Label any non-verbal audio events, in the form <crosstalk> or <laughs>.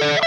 Bye. <laughs>